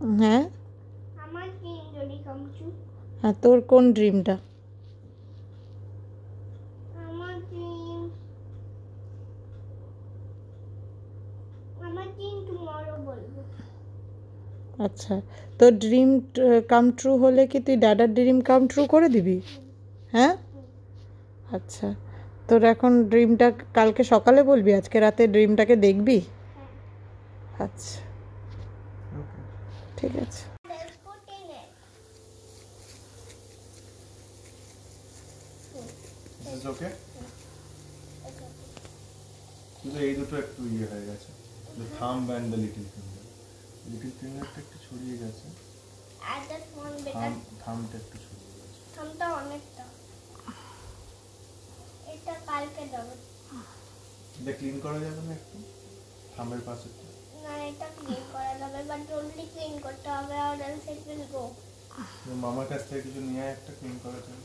হ্যাঁ? আমার ড্রিম যদি কাম হ্যাঁ তোর কোন ড্রিমটা আমার ড্রিম আমার ড্রিম টুমরো বলব? আচ্ছা তোর ড্রিম কাম ট্রু হলে কি তুই ড্যাডার ড্রিম কাম ট্রু করে দিবি? হ্যাঁ? আচ্ছা তোর এখন ড্রিমটা কালকে সকালে বলবি? আজকে রাতে ড্রিমটাকে দেখবি? আচ্ছা। ওকে ঠিক আছে। এই দুটো একটু ইয়ে হয়ে গেছে। Thumb and the little finger little ফিঙ্গারটা একটু ছড়িয়ে গেছে। থামটা একটু ছড়িয়ে গেছে। থামটা অনেকটা। এটা কালকে দেবো। এটা ক্লিন করা যাবে না একটু? থামের পাশে। না এটা ক্লিন করা যাবে বাট ক্লিন করতে হবে আর এলস ইট উইল গো মামার কাছ থেকে কিছু নিয়ে একটা ক্লিন করার জন্য।